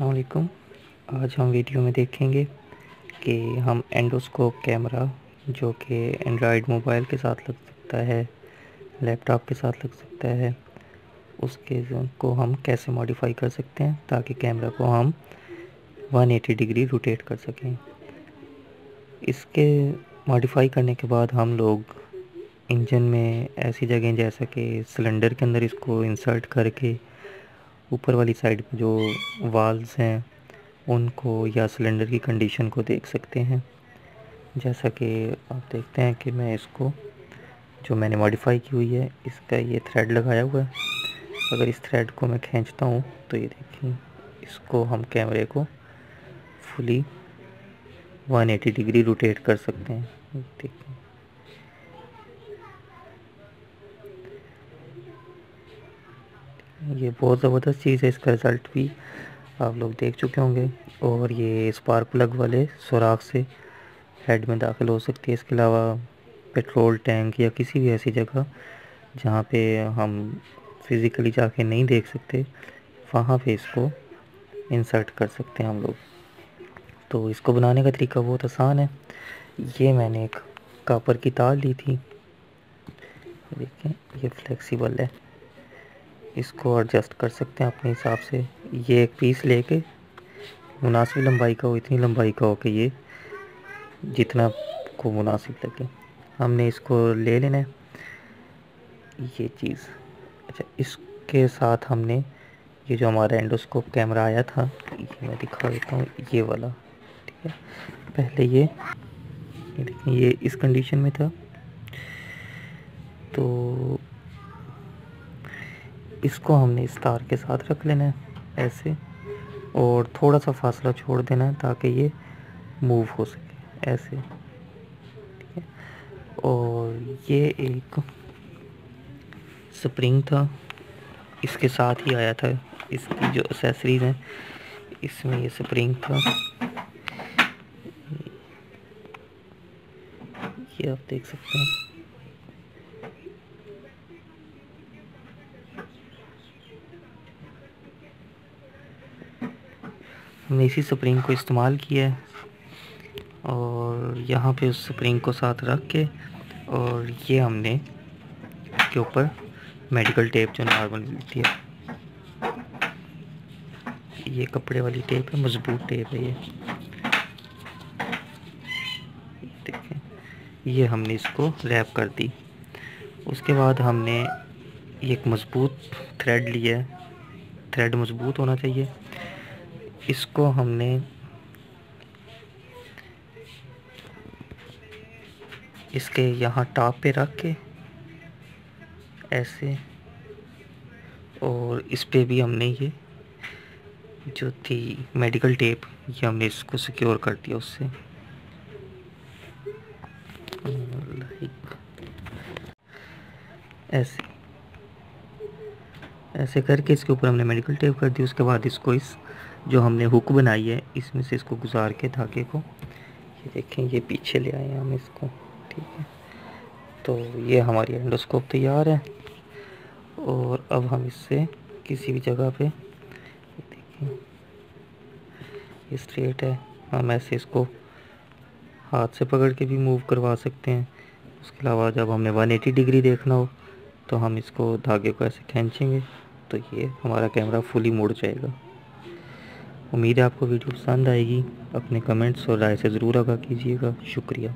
السلام علیکم۔ آج ہم ویڈیو میں دیکھیں گے کہ ہم اینڈوسکوپ کیمرہ جو کہ اینڈرائڈ موبائل کے ساتھ لگ سکتا ہے، لیپ ٹاپ کے ساتھ لگ سکتا ہے، اس کے کو ہم کیسے ماڈیفائی کر سکتے ہیں تاکہ کیمرہ کو ہم ون ایٹی ڈگری روٹیٹ کر سکیں۔ اس کے ماڈیفائی کرنے کے بعد ہم لوگ انجن میں ایسی جگہیں جیسا کہ سلنڈر کے اندر اس کو انسرٹ کر کے اوپر والی سائڈ پہ جو والز ہیں، ان کو یا سلنڈر کی کنڈیشن کو دیکھ سکتے ہیں۔ جیسا کہ آپ دیکھتے ہیں کہ میں اس کو جو میں نے ماڈیفائی کی ہوئی ہے، اس کا یہ تھریڈ لگایا ہوا ہے۔ اگر اس تھریڈ کو میں کھینچتا ہوں تو یہ دیکھیں، اس کو ہم کیمرے کو fully one eighty degree rotate کر سکتے ہیں۔ دیکھیں۔ یہ بہت زبردست چیز ہے اس کا رزلٹ بھی۔ آپ لوگ دیکھ چکے ہوں گے۔ اور یہ اسپارک پلگ والے سوراخ سے ہیڈ میں داخل ہو سکتی ہے۔ اس کے علاوہ پیٹرول ٹینک یا کسی بھی ایسی جگہ جہاں پہ ہم فزیکلی جا کے نہیں دیکھ سکتے، وہاں پہ اس کو انسرٹ کر سکتے ہیں ہم لوگ۔ تو اس کو بنانے کا طریقہ بہت آسان ہے۔ یہ میں نے ایک کاپر کی تار لی تھی۔ دیکھیں، یہ فلیکسیبل ہے۔ اس کو ایڈجسٹ کر سکتے ہیں اپنے حساب سے۔ یہ ایک پیس لے کے مناسب لمبائی کا ہو، اتنی لمبائی کا ہو کہ یہ جتنا کو مناسب لگے۔ ہم نے اس کو لے لینا ہے۔ یہ چیز۔ اچھا اس کے ساتھ ہم نے یہ جو ہمارا اینڈوسکوپ کیمرہ آیا تھا، یہ میں دکھا دیتا ہوں، یہ والا۔ ٹھیک ہے۔ پہلے یہ دیکھیں، یہ اس کنڈیشن میں تھا۔ تو اس کو ہم نے اس تار کے ساتھ رکھ لینا ہے، ایسے، اور تھوڑا سا فاصلہ چھوڑ دینا ہے تاکہ یہ موو ہو سکے، ایسے۔ ٹھیک ہے؟ اور یہ ایک سپرنگ تھا، اس کے ساتھ ہی آیا تھا۔ اس کی جو اسیسریز ہیں، اس میں یہ سپرنگ تھا۔ یہ آپ دیکھ سکتے ہیں۔ ہم نے اسی سپرنگ کو استعمال کیا ہے اور یہاں پہ اس سپرنگ کو ساتھ رکھ کے اور یہ ہم نے کے اوپر میڈیکل ٹیپ جو نارمل ملتی ہے، یہ کپڑے والی ٹیپ ہے، مضبوط ٹیپ ہے یہ۔ دیکھیں، یہ ہم نے اس کو ریپ کر دی۔ اس کے بعد ہم نے ایک مضبوط تھریڈ لیا ہے۔ تھریڈ مضبوط ہونا چاہیے۔ اس کو ہم نے اس کے یہاں ٹاپ پہ رکھ کے ایسے، اور اس پہ بھی ہم نے یہ جو تھی میڈیکل ٹیپ، یہ ہم نے اس کو سیکیور کر دیا اس سے۔ ایسے ایسے کر کے اس کے اوپر ہم نے میڈیکل ٹیپ کر دی، اس کے بعد اس کو اس جو ہم نے ہک بنائی ہے، اس میں سے اس کو گزار کے دھاگے کو، یہ دیکھیں، یہ پیچھے لے آئے ہیں ہم اس کو، ٹھیک ہے۔ تو یہ ہماری اینڈوسکوپ تیار ہے۔ اور اب ہم اس سے کسی بھی جگہ پہ دیکھیں۔ یہ اسٹریٹ ہے۔ ہم ایسے اس کو ہاتھ سے پکڑ کے بھی موو کروا سکتے ہیں۔ اس کے علاوہ جب ہم نے ون ایٹی ڈگری دیکھنا ہو، تو ہم اس کو دھاگے کو ایسے کھینچیں گے، تو یہ ہمارا کیمرہ فلی مڑ جائے گا۔ امید ہے آپ کو ویڈیو پسند آئے گی۔ اپنے کمنٹس اور رائے سے ضرور آگاہ کیجیے گا۔ شکریہ۔